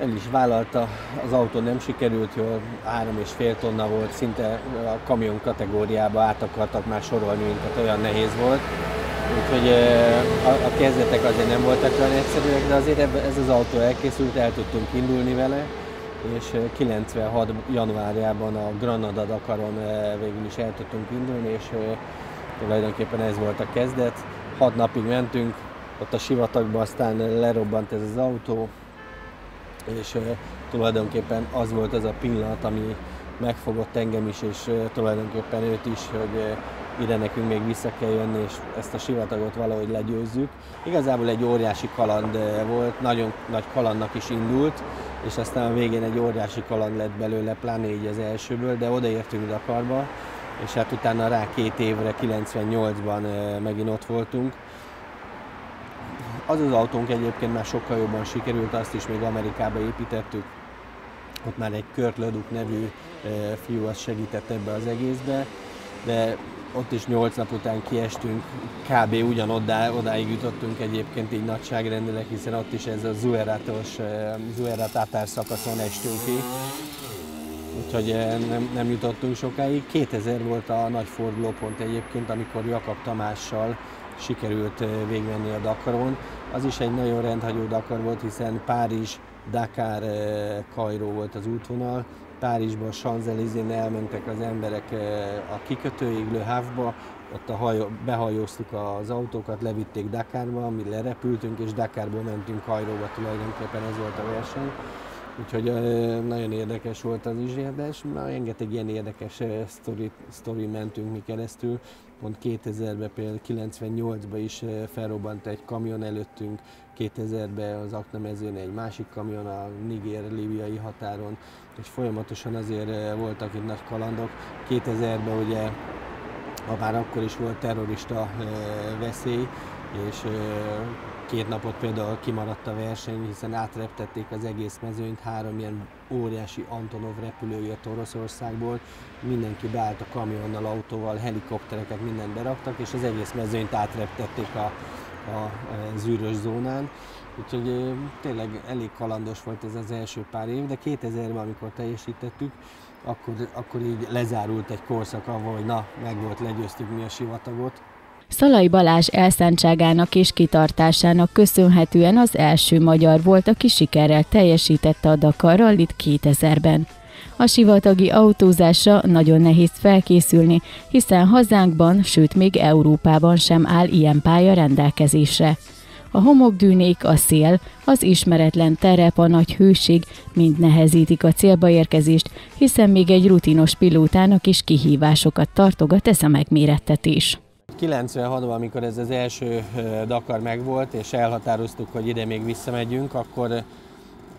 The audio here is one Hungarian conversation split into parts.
el is vállalta, az autó nem sikerült jól, három és fél tonna volt, szinte a kamion kategóriába át akartak már sorolni minket, olyan nehéz volt. Úgyhogy a, a kezdetek azért nem voltak olyan egyszerűek, de azért ez az autó elkészült, el tudtunk indulni vele, és 96. januárjában a Granada Dakaron végül is el tudtunk indulni, és tulajdonképpen ez volt a kezdet. Hat napig mentünk, ott a sivatagban aztán lerobbant ez az autó, és tulajdonképpen az volt az a pillanat, ami megfogott engem is, és tulajdonképpen őt is, hogy ide nekünk még vissza kell jönni, és ezt a sivatagot valahogy legyőzzük. Igazából egy óriási kaland volt, nagyon nagy kalandnak is indult, és aztán a végén egy óriási kaland lett belőle, pláne így az elsőből, de odaértünk Dakarba, és hát utána rá két évre, 98-ban megint ott voltunk, az az autónk egyébként már sokkal jobban sikerült, azt is még Amerikába építettük. Ott már egy Kurt Leduc nevű fiú az segített ebbe az egészbe, de ott is 8 nap után kiestünk, kb. ugyanoddá, odáig jutottunk egyébként így nagyságrendileg, hiszen ott is ez a Zueratos, Zuerat Tatár szakaszon estünk ki. Úgyhogy nem, nem jutottunk sokáig. 2000 volt a nagy fordulópont egyébként, amikor Jakab Tamással sikerült végvenni a Dakaron. Az is egy nagyon rendhagyó Dakar volt, hiszen Párizs, Dakar, Kairó volt az útvonal. Párizsban, Champs-Élysén elmentek az emberek a kikötőig, Le Havre-ba, ott a hajó, behajóztuk az autókat, levitték Dakarba, mi lerepültünk, és Dakarból mentünk Kairóba, tulajdonképpen ez volt a verseny. Úgyhogy nagyon érdekes volt az is érdekes, rengeteg ilyen érdekes sztori, sztori mentünk mi keresztül. Pont 2000-ben, például 98-ban is felrobbant egy kamion előttünk, 2000-ben az Akna mezőn egy másik kamion a Niger-Líbiai határon, és folyamatosan azért voltak itt nagy kalandok. 2000-ben ugye, ha már akkor is volt terrorista veszély, és két napot például kimaradt a verseny, hiszen átreptették az egész mezőnyt, három ilyen óriási Antonov repülő jött Oroszországból, mindenki beállt a kamionnal, autóval, helikoptereket, mindent beraktak, és az egész mezőnyt átreptették a, a zűrös zónán. Úgyhogy tényleg elég kalandos volt ez az első pár év, de 2000-ben, amikor teljesítettük, akkor, akkor így lezárult egy korszak ahol, na, meg volt, legyőztük mi a sivatagot, Szalai Balázs elszántságának és kitartásának köszönhetően az első magyar volt, aki sikerrel teljesítette a Dakar Rallit 2000-ben. A sivatagi autózásra nagyon nehéz felkészülni, hiszen hazánkban, sőt még Európában sem áll ilyen pálya rendelkezésre. A homokdűnék, a szél, az ismeretlen terep, a nagy hőség mind nehezítik a célba érkezést, hiszen még egy rutinos pilótának is kihívásokat tartogat ez a megmérettetés. 96-ban, amikor ez az első Dakar megvolt, és elhatároztuk, hogy ide még visszamegyünk, akkor,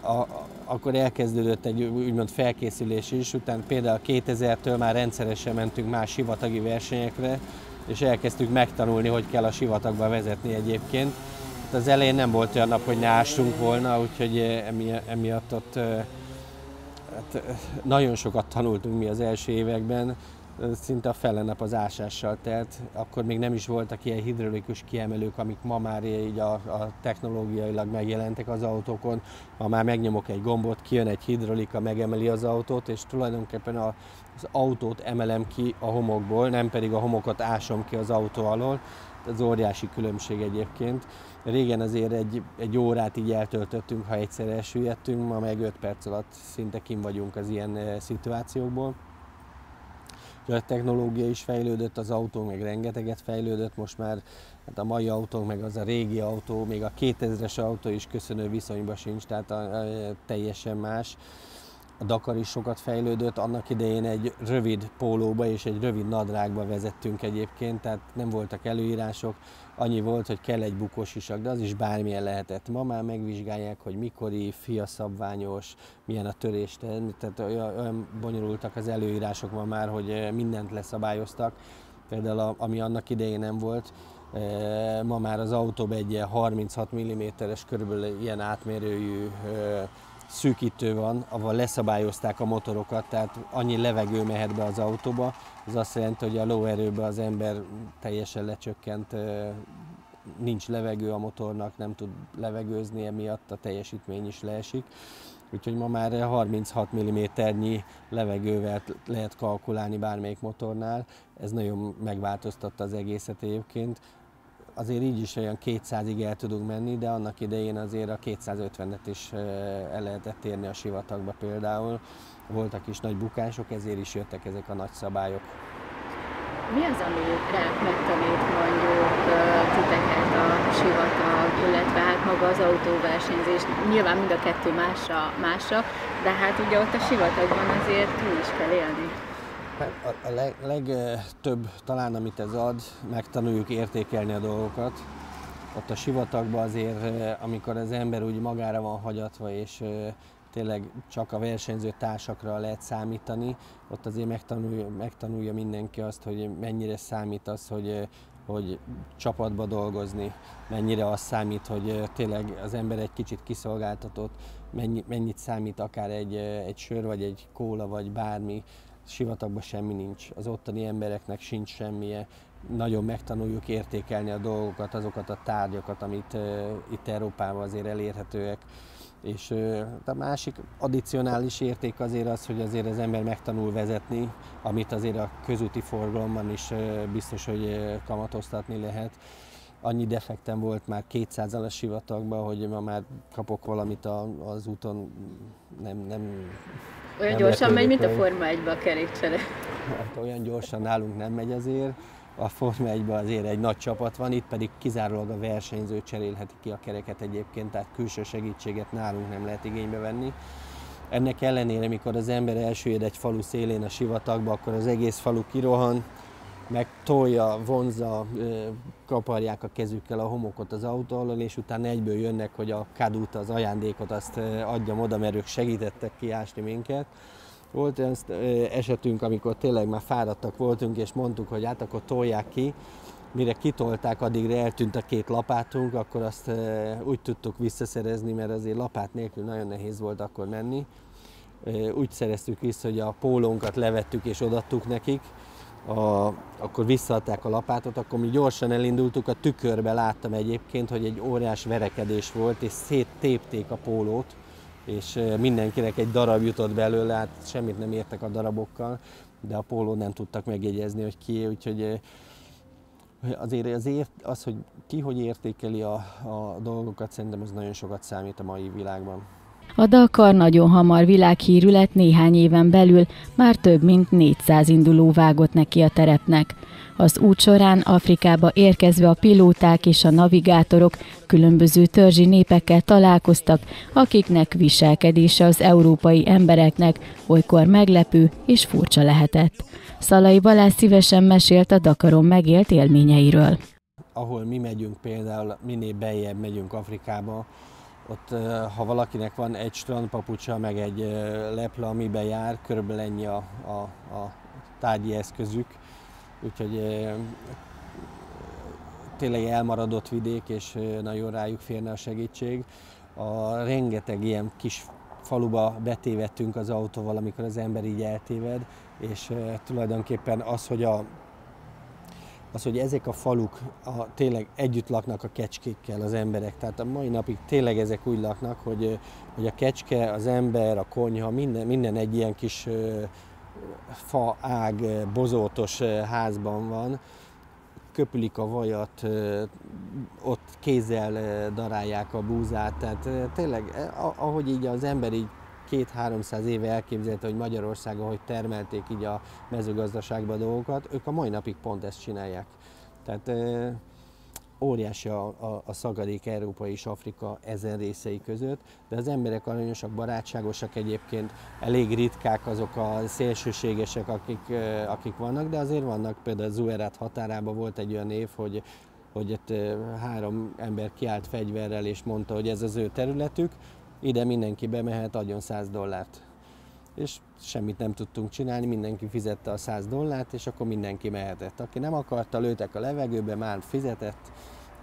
a, akkor elkezdődött egy úgymond felkészülés is, utána például 2000-től már rendszeresen mentünk más sivatagi versenyekre, és elkezdtük megtanulni, hogy kell a sivatagba vezetni egyébként. Hát az elején nem volt olyan nap, hogy ne ássunk volna, úgyhogy emiatt ott hát nagyon sokat tanultunk mi az első években, szinte a fele nap az ásással telt, akkor még nem is voltak ilyen hidraulikus kiemelők, amik ma már így a, a technológiailag megjelentek az autókon. Ma már megnyomok egy gombot, kijön egy hidraulika, megemeli az autót, és tulajdonképpen a, az autót emelem ki a homokból, nem pedig a homokot ásom ki az autó alól. Ez óriási különbség egyébként. Régen azért egy, egy órát így eltöltöttünk, ha egyszer elsüllyedtünk, ma meg 5 perc alatt szinte kim vagyunk az ilyen eh, szituációkból a technológia is fejlődött, az autó meg rengeteget fejlődött, most már hát a mai autó, meg az a régi autó, még a 2000-es autó is köszönő viszonyban sincs, tehát a, a, teljesen más. A Dakar is sokat fejlődött, annak idején egy rövid pólóba és egy rövid nadrágba vezettünk egyébként, tehát nem voltak előírások, annyi volt, hogy kell egy bukós isak, de az is bármilyen lehetett. Ma már megvizsgálják, hogy mikori, fiaszabványos, milyen a törés, tehát olyan bonyolultak az előírások ma már, hogy mindent leszabályoztak, például ami annak idején nem volt, ma már az autóban egy 36 mm-es körülbelül ilyen átmérőjű szűkítő van, ahol leszabályozták a motorokat, tehát annyi levegő mehet be az autóba. Ez azt jelenti, hogy a lóerőben az ember teljesen lecsökkent, nincs levegő a motornak, nem tud levegőzni, emiatt a teljesítmény is leesik. úgyhogy ma már 36 mm-nyi levegővel lehet kalkulálni bármelyik motornál. Ez nagyon megváltoztatta az egészet egyébként. Azért így is olyan 200-ig el tudunk menni, de annak idején azért a 250-et is el lehetett érni a sivatagba például. Voltak is nagy bukások, ezért is jöttek ezek a nagy szabályok. Mi az, ami rá megtanít mondjuk titeket a sivatag, illetve hát maga az autóversenyzés? Nyilván mind a kettő másra, másra de hát ugye ott a sivatagban azért túl is kell élni. Hát a, a leg, legtöbb talán, amit ez ad, megtanuljuk értékelni a dolgokat. Ott a sivatagban azért, amikor az ember úgy magára van hagyatva, és tényleg csak a versenyző társakra lehet számítani, ott azért megtanulja, megtanulja mindenki azt, hogy mennyire számít az, hogy, hogy csapatba dolgozni, mennyire az számít, hogy tényleg az ember egy kicsit kiszolgáltatott, mennyi, mennyit számít akár egy, egy sör, vagy egy kóla, vagy bármi, sivatagban semmi nincs, az ottani embereknek sincs semmije, nagyon megtanuljuk értékelni a dolgokat, azokat a tárgyakat, amit uh, itt Európában azért elérhetőek. És a másik addicionális érték azért az, hogy azért az ember megtanul vezetni, amit azért a közúti forgalomban is biztos, hogy kamatoztatni lehet. Annyi defektem volt már 200 a sivatagban, hogy ma már kapok valamit az úton, nem, nem olyan nem gyorsan megy, mint a Forma 1 a kerékcsere. Hát olyan gyorsan nálunk nem megy azért a Forma 1 azért egy nagy csapat van, itt pedig kizárólag a versenyző cserélheti ki a kereket egyébként, tehát külső segítséget nálunk nem lehet igénybe venni. Ennek ellenére, mikor az ember elsüllyed egy falu szélén a sivatagba, akkor az egész falu kirohan, meg tolja, vonza, kaparják a kezükkel a homokot az autó alól, és utána egyből jönnek, hogy a kadút, az ajándékot azt adjam oda, mert ők segítettek kiásni minket. Volt olyan esetünk, amikor tényleg már fáradtak voltunk, és mondtuk, hogy hát akkor tolják ki, mire kitolták, addigra eltűnt a két lapátunk, akkor azt úgy tudtuk visszaszerezni, mert azért lapát nélkül nagyon nehéz volt akkor menni. Úgy szereztük vissza, hogy a pólónkat levettük és odattuk nekik, a, akkor visszaadták a lapátot, akkor mi gyorsan elindultuk, a tükörbe láttam egyébként, hogy egy óriás verekedés volt, és széttépték a pólót, és mindenkinek egy darab jutott belőle, hát semmit nem értek a darabokkal, de a póló nem tudtak megjegyezni, hogy ki, úgyhogy azért azért az, hogy ki hogy értékeli a, a dolgokat, szerintem az nagyon sokat számít a mai világban. A Dakar nagyon hamar világhírű lett néhány éven belül, már több mint 400 induló vágott neki a terepnek. Az út során Afrikába érkezve a pilóták és a navigátorok különböző törzsi népekkel találkoztak, akiknek viselkedése az európai embereknek olykor meglepő és furcsa lehetett. Szalai Balázs szívesen mesélt a Dakaron megélt élményeiről. Ahol mi megyünk például, minél beljebb megyünk Afrikába, ott ha valakinek van egy strandpapucsa, meg egy lepla, amiben jár, körülbelül ennyi a, a, a tárgyi eszközük, úgyhogy tényleg elmaradott vidék, és nagyon rájuk férne a segítség. A rengeteg ilyen kis faluba betévettünk az autóval, amikor az ember így eltéved, és tulajdonképpen az, hogy a az, hogy ezek a faluk a, tényleg együtt laknak a kecskékkel az emberek. Tehát a mai napig tényleg ezek úgy laknak, hogy, hogy a kecske, az ember, a konyha, minden, minden egy ilyen kis fa, ág, bozótos házban van, köpülik a vajat, ott kézzel darálják a búzát, tehát tényleg, ahogy így az ember így két-háromszáz éve elképzelte, hogy Magyarországon hogy termelték így a mezőgazdaságban a dolgokat, ők a mai napig pont ezt csinálják. Tehát óriási a, a, a szagadék Európa és Afrika ezen részei között, de az emberek aranyosak, barátságosak egyébként, elég ritkák azok a szélsőségesek, akik, akik vannak, de azért vannak, például Zuerat határában volt egy olyan év, hogy hogy ott három ember kiállt fegyverrel és mondta, hogy ez az ő területük, ide mindenki bemehet, adjon 100 dollárt. És semmit nem tudtunk csinálni, mindenki fizette a 100 dollárt, és akkor mindenki mehetett. Aki nem akarta, lőtek a levegőbe, már fizetett,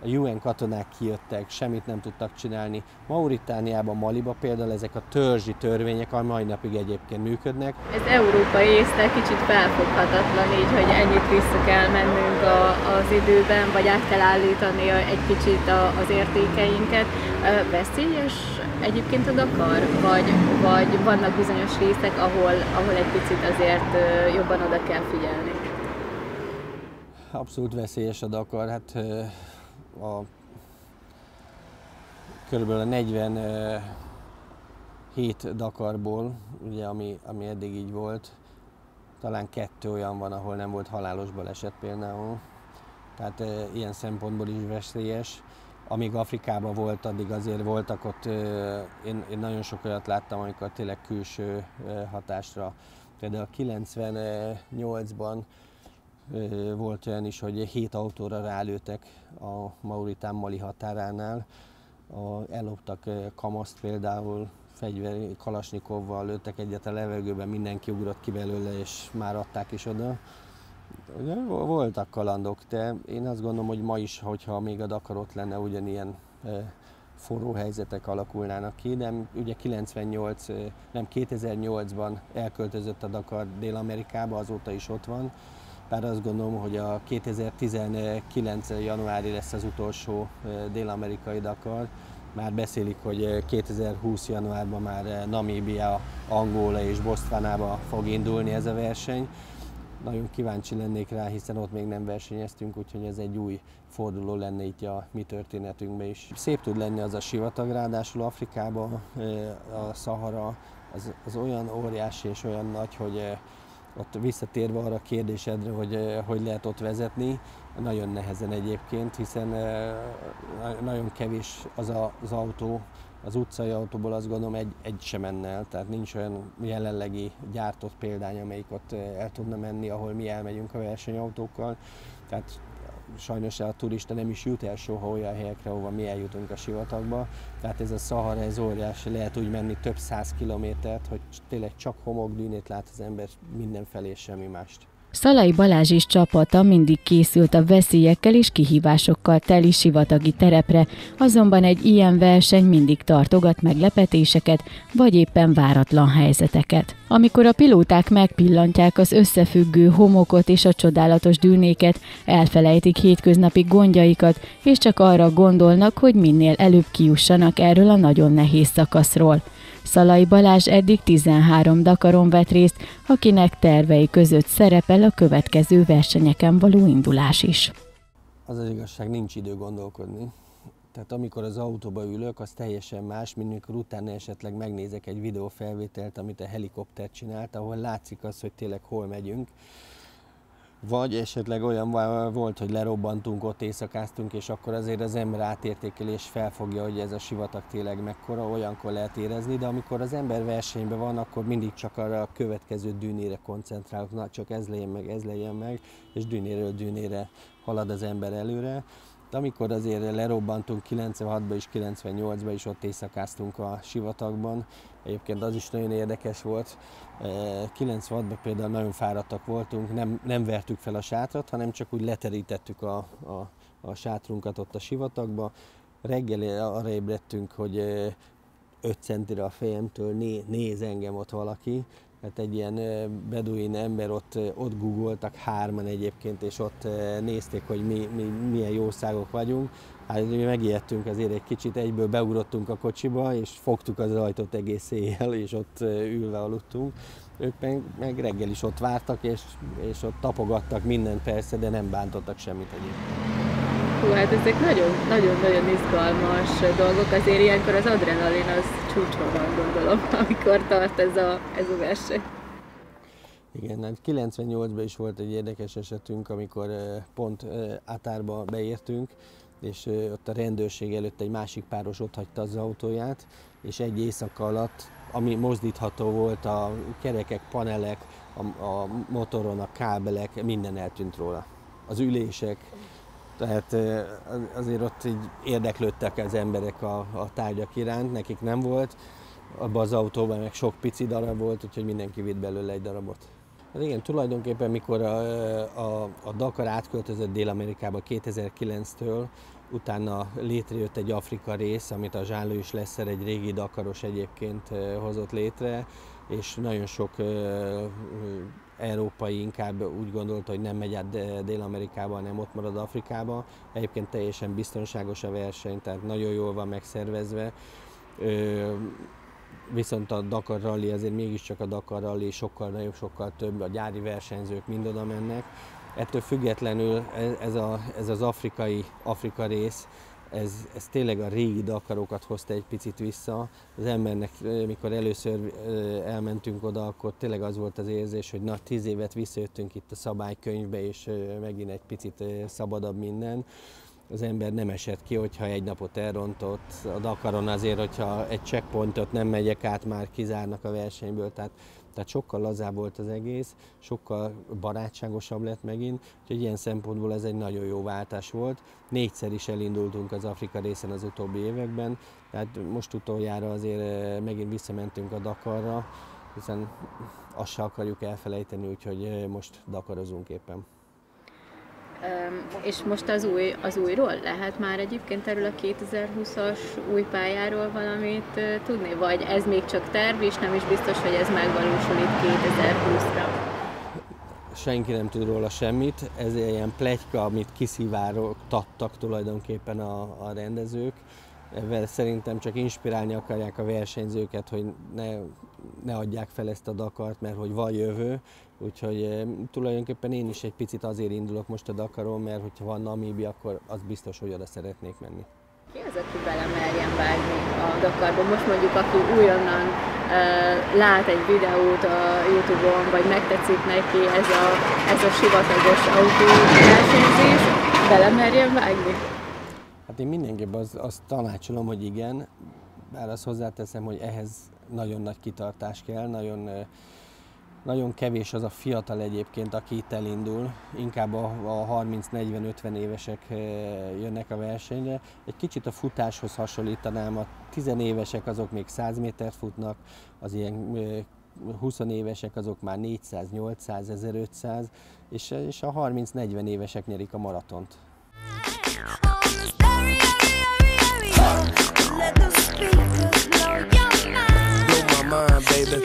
a UN katonák kijöttek, semmit nem tudtak csinálni. Mauritániában, Maliba például ezek a törzsi törvények a mai napig egyébként működnek. Ez európai észre kicsit felfoghatatlan így, hogy ennyit vissza kell mennünk a, az időben, vagy át kell állítani egy kicsit a, az értékeinket. Veszélyes egyébként a Dakar, vagy, vagy vannak bizonyos részek, ahol, ahol egy picit azért jobban oda kell figyelni? Abszolút veszélyes a Dakar. Hát a körülbelül 47 Dakarból, ugye, ami, ami eddig így volt, talán kettő olyan van, ahol nem volt halálos baleset például. Tehát e, ilyen szempontból is veszélyes. Amíg Afrikában volt, addig azért voltak ott, e, én, én nagyon sok olyat láttam, amikor tényleg külső e, hatásra. Például 98-ban volt olyan is, hogy hét autóra rálőtek a Mauritán-Mali határánál. A, elloptak kamaszt például, fegyver, kalasnyikovval lőttek egyet a levegőben, mindenki ugrott ki belőle, és már adták is oda. Voltak kalandok, de én azt gondolom, hogy ma is, hogyha még a Dakar ott lenne, ugyanilyen forró helyzetek alakulnának ki, de ugye 98, nem 2008-ban elköltözött a Dakar Dél-Amerikába, azóta is ott van, bár azt gondolom, hogy a 2019. januári lesz az utolsó dél-amerikai Dakar. Már beszélik, hogy 2020. januárban már Namíbia, Angola és Botswanába fog indulni ez a verseny. Nagyon kíváncsi lennék rá, hiszen ott még nem versenyeztünk, úgyhogy ez egy új forduló lenne itt a mi történetünkben is. Szép tud lenni az a sivatag, ráadásul Afrikában a Szahara az, az olyan óriási és olyan nagy, hogy ott visszatérve arra a kérdésedre, hogy hogy lehet ott vezetni, nagyon nehezen egyébként, hiszen nagyon kevés az a, az autó, az utcai autóból azt gondolom egy, egy sem menne el, tehát nincs olyan jelenlegi gyártott példány, amelyik ott el tudna menni, ahol mi elmegyünk a versenyautókkal. Tehát sajnos a turista nem is jut el soha olyan helyekre, ahova mi eljutunk a sivatagba. Tehát ez a Szahara, ez óriási, lehet úgy menni több száz kilométert, hogy tényleg csak homokdűnét lát az ember mindenfelé, semmi mást. Szalai Balázs is csapata mindig készült a veszélyekkel és kihívásokkal teli sivatagi terepre, azonban egy ilyen verseny mindig tartogat meglepetéseket, vagy éppen váratlan helyzeteket. Amikor a pilóták megpillantják az összefüggő homokot és a csodálatos dűnéket, elfelejtik hétköznapi gondjaikat, és csak arra gondolnak, hogy minél előbb kijussanak erről a nagyon nehéz szakaszról. Szalai Balázs eddig 13 Dakaron vett részt, akinek tervei között szerepel a következő versenyeken való indulás is. Az az igazság, nincs idő gondolkodni. Tehát amikor az autóba ülök, az teljesen más, mint amikor utána esetleg megnézek egy videófelvételt, amit a helikopter csinált, ahol látszik az, hogy tényleg hol megyünk vagy esetleg olyan volt, hogy lerobbantunk, ott éjszakáztunk, és akkor azért az ember átértékel és felfogja, hogy ez a sivatag tényleg mekkora, olyankor lehet érezni, de amikor az ember versenyben van, akkor mindig csak arra a következő dűnére koncentrálok, na csak ez legyen meg, ez legyen meg, és dűnéről dűnére halad az ember előre. Amikor azért lerobbantunk 96-ban és 98-ban is ott éjszakáztunk a sivatagban, egyébként az is nagyon érdekes volt. 96-ban például nagyon fáradtak voltunk, nem, nem vertük fel a sátrat, hanem csak úgy leterítettük a, a, a sátrunkat ott a sivatagba. Reggel arra ébredtünk, hogy 5 centire a fejemtől né, néz engem ott valaki, hát egy ilyen beduin ember ott, ott googoltak hárman egyébként, és ott nézték, hogy mi, mi milyen jószágok vagyunk. Hát mi megijedtünk azért egy kicsit, egyből beugrottunk a kocsiba, és fogtuk az ajtót egész éjjel, és ott ülve aludtunk. Ők meg, meg reggel is ott vártak, és, és ott tapogattak mindent persze, de nem bántottak semmit egyébként. Hú, hát ezek nagyon-nagyon izgalmas dolgok, azért ilyenkor az adrenalin az csúcson van, gondolom, amikor tart ez a, ez a verseny. Igen, hát 98-ban is volt egy érdekes esetünk, amikor pont Átárba beértünk, és ott a rendőrség előtt egy másik páros ott hagyta az autóját, és egy éjszaka alatt, ami mozdítható volt, a kerekek, panelek, a, a motoron, a kábelek, minden eltűnt róla. Az ülések, tehát azért ott így érdeklődtek az emberek a, a tárgyak iránt, nekik nem volt. Abban az autóban meg sok pici darab volt, úgyhogy mindenki vitt belőle egy darabot. Hát igen, tulajdonképpen mikor a, a, a Dakar átköltözött Dél-Amerikába 2009-től, utána létrejött egy Afrika rész, amit a Zsálló is Leszer, egy régi Dakaros egyébként hozott létre, és nagyon sok európai inkább úgy gondolta, hogy nem megy át Dél-Amerikába, hanem ott marad Afrikába. Egyébként teljesen biztonságos a verseny, tehát nagyon jól van megszervezve. Viszont a Dakar Rally azért mégiscsak a Dakar Rally sokkal nagyobb, sokkal több, a gyári versenyzők mind oda mennek. Ettől függetlenül ez, a, ez az afrikai Afrika rész, ez, ez tényleg a régi dakarokat hozta egy picit vissza. Az embernek, mikor először elmentünk oda, akkor tényleg az volt az érzés, hogy na, tíz évet visszajöttünk itt a szabálykönyvbe, és megint egy picit szabadabb minden az ember nem esett ki, hogyha egy napot elrontott. A Dakaron azért, hogyha egy checkpointot nem megyek át, már kizárnak a versenyből, tehát, tehát sokkal lazább volt az egész, sokkal barátságosabb lett megint, úgyhogy ilyen szempontból ez egy nagyon jó váltás volt. Négyszer is elindultunk az Afrika részen az utóbbi években, tehát most utoljára azért megint visszamentünk a Dakarra, hiszen azt se akarjuk elfelejteni, úgyhogy most Dakarozunk éppen. És most az, új, az újról lehet már egyébként erről a 2020-as új pályáról valamit tudni? Vagy ez még csak terv, és nem is biztos, hogy ez megvalósul itt 2020-ra? Senki nem tud róla semmit, ez ilyen plegyka, amit kiszivárogtattak tulajdonképpen a, a rendezők. Ezzel szerintem csak inspirálni akarják a versenyzőket, hogy ne, ne adják fel ezt a Dakart, mert hogy van jövő, Úgyhogy e, tulajdonképpen én is egy picit azért indulok most a Dakaron, mert hogyha van Namíbi, akkor az biztos, hogy oda szeretnék menni. Ki az, aki merjen vágni a Dakarban? Most mondjuk, aki újonnan e, lát egy videót a Youtube-on, vagy megtetszik neki ez a, ez a sivatagos autóversenyzés, merjen vágni? Hát én mindenképp azt, azt tanácsolom, hogy igen, bár azt hozzáteszem, hogy ehhez nagyon nagy kitartás kell, nagyon nagyon kevés az a fiatal egyébként, aki itt elindul, inkább a, a 30-40-50 évesek jönnek a versenyre. Egy kicsit a futáshoz hasonlítanám, a 10 évesek azok még 100 métert futnak, az ilyen 20 eh, évesek azok már 400, 800, 1500, és, és a 30-40 évesek nyerik a maratont. Blow my mind, baby.